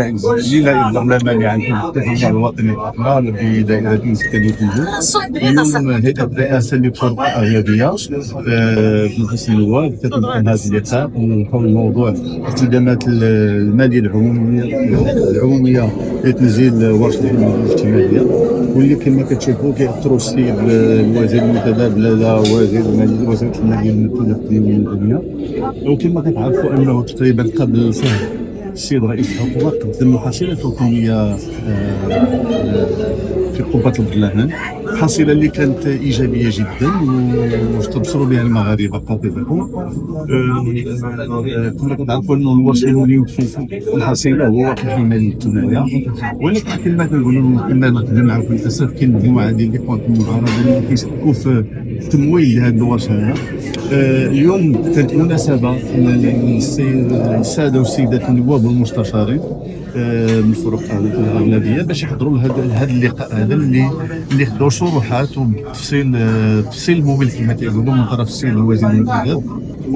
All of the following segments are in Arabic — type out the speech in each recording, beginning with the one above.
يظهر لا مانع عن التجمع الوطني في دائره مسكنيه اليوم هيئه الرئاسه للفرقه الرياضيه في مجلس النواب تتم هذا اللقاء حول موضوع الاستدامات الماليه العموميه العموميه لتنزيل ورش الحمايه الاجتماعيه واللي كما كتشوفوا كيأثروا السيد الوزير المتبادل لا وزير الماليه وزير الماليه المدنيه وكما كتعرفوا انه تقريبا قبل شهر السيد رئيس الحكومة قدم حصيله حكوميه آه، آه، في قبه البرلمان حصيلة اللي كانت إيجابية جدا واستبصروا بها المغاربة قاطبه كما كتعرفوا انه الوصف اللي في الحصيلة هو الحمايه الاجتماعيه ولكن كما كنقولوا كما نقدر معكم للأسف كاين مجموعه ديال الاخوان المعارضه اللي كيشكوا في التمويل لهذه الورش هذا. اليوم كانت مناسبة السادة والسيدات النواب والمستشارين آه، من الفرق الأغلبية باش يحضروا لهذا اللقاء هذا اللي اللي خدوا شروحات وتفصيل آه، تفصيل الممل كما تيقولوا من طرف السيد الوزير المنتدب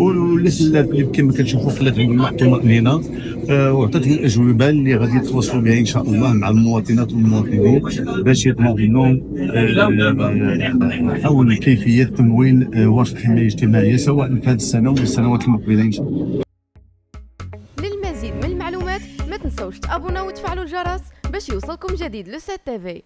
واللي كما كنشوفوا خلات عند المحكمه لينا آه، وعطاتهم الأجوبة اللي غادي يتواصلوا بها إن شاء الله مع المواطنات والمواطنين باش يطمئنوا حول كيفية تمويل ورش الحمايه الاجتماعيه سواء في هذه السنة ولا السنوات المقبلة إن شاء الله. للمزيد من المعلومات ما تنسوش تابونا وتفعلوا الجرس باش يوصلكم جديد لو سات تيفي.